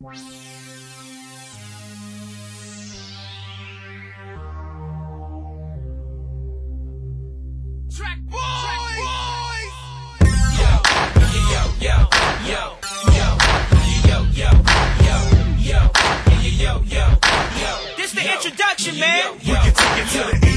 Track boys! Track boys! Yo, yo, yo, yo. yo yo yo yo yo yo yo. This the Introduction, man. We can take it to the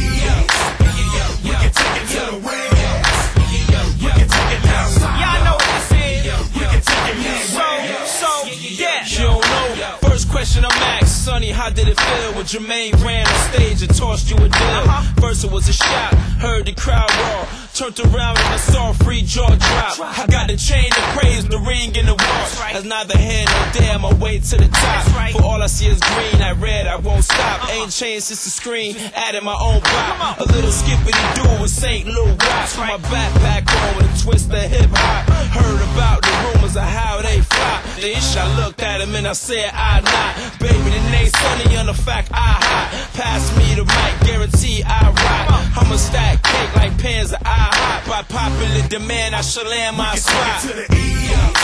Sonny, how did it feel when Jermaine ran on stage and tossed you a deal? Uh-huh. First it was a shot, heard the crowd roar, turned around and I saw free jaw drop. I got the chain of praise, the ring and the watch. That's neither here nor there, my way to the top. For all I see is green, I read, I won't stop. Ain't changed since the screen, added my own pop. A little skippity do with St. Louis Watch. My backpack on with a twist of hip hop. Heard about the rumors of how they fly. The ish, I looked at him and I said, I not. Baby, the name sunny on the fact I hot. Pass me the mic, guarantee I rock. I'ma stack cake like pans of I hot. By popular demand, I shall land my To spot. the east.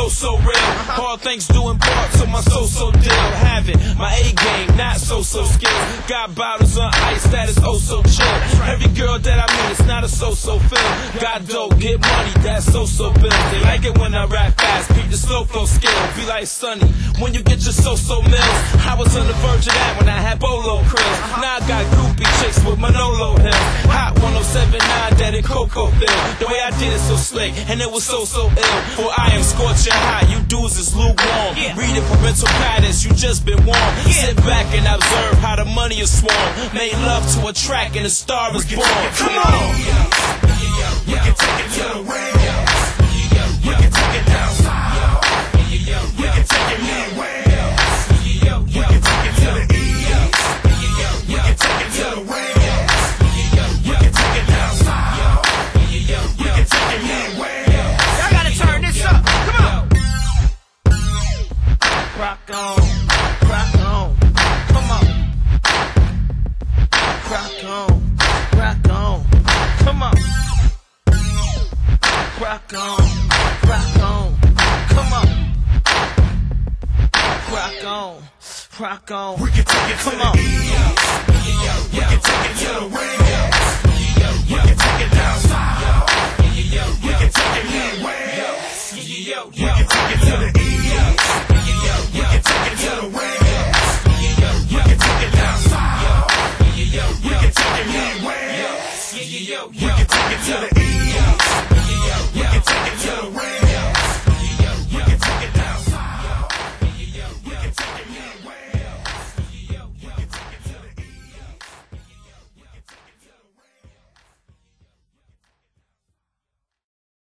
So so real. All things in part to my so so deal. Having my A game, not so so skill. Got bottles on ice that is oh so chill. Every girl that I meet, it's not a so so feel. Got dope, get money, that's so so bill. They like it when I rap fast, beat the slow flow skill. Be like Sunny, when you get your so so mills. I was on the verge of that when I had Bolo Krills. Now I got goopy chicks with Manolo Hill. Hot 1079 that in Coco. The way I did it so slick, and it was so so ill. For I am scorching hot, you dudes is lukewarm. Yeah. Reading parental guidance, you just been warned. Yeah. Sit back and observe how the money is swarm. Made love to a track and a star is born. Come on. We can take it to the. We can take it down rock on, rock on, come on. Rock on, rock on. We can take it come to on. the east. We can take it to the west. We can take it down south. We can take it anywhere. We can take it to the east. We can take it to the west. We can take it down south. We can take it midwest. We can take it to the east.